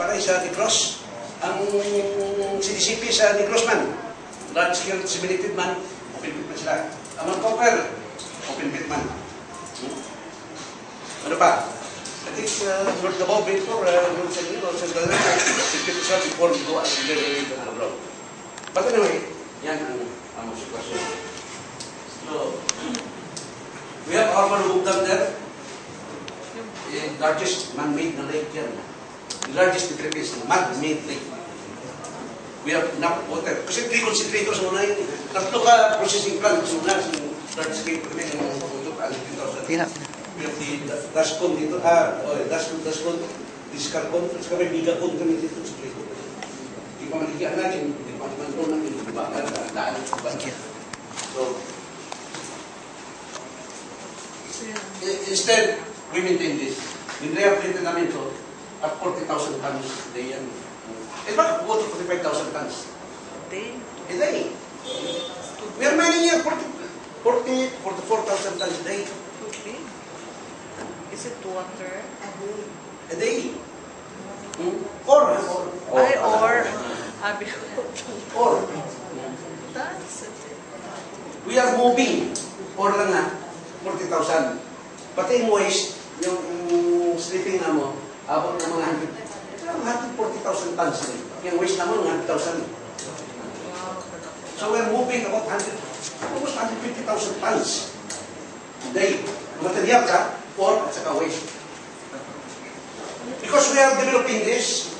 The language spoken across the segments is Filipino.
Para sa Negros, ang CDCP sa Negros man, large scale disseminated man, open pit man sila. Ang mga copper, open pit man. Hmm? Ano pa? I think uh, Lord Gabaw before, uh, Lord sa inyo, Lord sa inyo, repeat yourself before you go and really to the ground. But anyway, yan ang ang sitwasyon. So, we have our Marugam Dam there. The largest man-made na lake yan. The largest the Philippines, man-made lake. We have enough water. Kasi three concentrators muna yun. Tatlo ka processing plant muna large scale permit ng ang 2,000. Tingnan. We have the Dascon dito, ah, oh, Dascon, Dascon, Discarbon, tapos kami Bigacon kami dito sa Play. Di pa maligian natin, di pa po natin, di ba, ang daan sa banya. So, instead, we maintain this. Nire-update namin to at 40,000 tons a day yan. Eh, bakit po 45,000 tons? Day. A day. We are mining here 40, 40 44,000 tons a day. Okay. Is it water? A day. Hmm? Or, or, Ay, or agriculture. or, That's it. we are moving, or lang na, 40,000. Pati yung waste, yung um, sleeping na mo, abot ng mga 100, ito lang 140,000 tons rin. Yung waste na mo, 100,000. So we're moving about 100, almost 150,000 tons a day. Material ka, or at saka waste. Because we are developing this,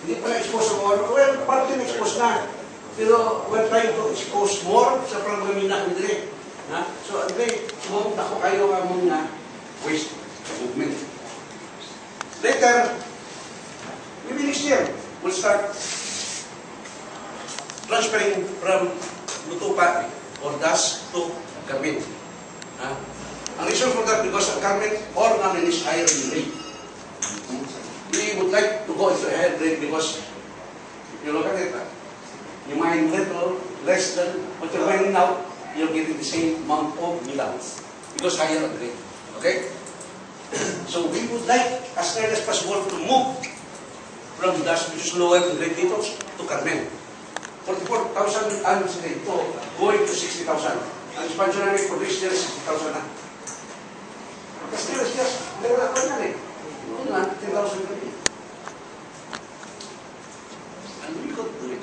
hindi pa na-expose more. Well, parte na-expose na. Pero we're trying to expose more sa programin na hindi. Ha? So, hindi, na ko kayo nga muna waste. Later, maybe next year, we'll start transferring from Lutupa or Das to Carmen. Ha? Ang reason for that, because ang Carmen or namin is higher in rate. We would like to go into a higher rate because if you look at it, you mine little less than what you're mining now, you're getting the same amount of minerals because higher at rate. Okay? So we would like as early as possible to move from Das, which is lower in grade dito, to Carmen. 44,000 tons a day to going to 60,000. Ang expansion namin for this year is 60,000 na. Kasi still is just, wala ko yan eh. Noon na, 10,000 na rin. And we could do it.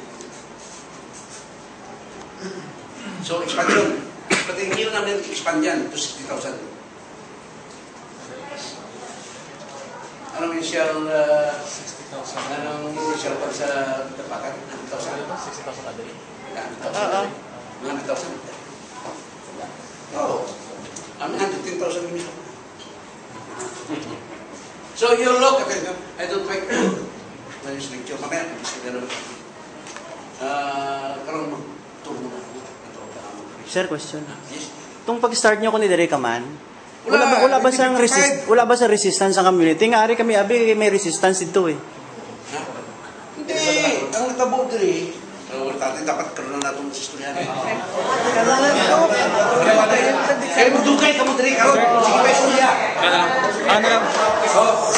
So, expansion. Pati hindi namin expand yan to 60,000. Anong initial, uh, anong initial pag sa tapakan? 100,000? 60,000 a day. Yeah, Oo. 100,000. Oh, I'm 110,000 minimum. So you look at it, I don't like, na yung lecture, mamaya, gusto ka naman. Ah, karoon mo, turo mo na ako. Sir, question. Yes. Tung pag-start nyo ko ni Dere Kaman, Wala, wala, ba, wala ba sang 1955? resist, wala ba sa resistance sa community? Nga ari kami abi may resistance dito eh. Ha? Hindi, ang natabo diri, wala tayo, dapat karoon na natin sa istorya. Kaya mo dugay ka mo diri, karoon. Sige pa istorya. Ano lang,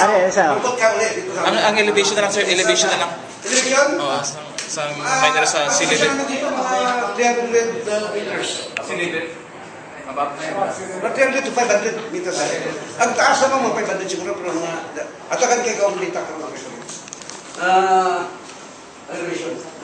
Ano eh, sa? Sa ang, ang elevation na lang sir, elevation na lang. Television? Oh, sa, sa minor sa. Ano mga 300 uh, meters. Sea level. About na Mga 300 to 500 meters. Ang taas naman mga 500 siguro, pero mga, atakan kay kaong dita ka mga Ah, elevation.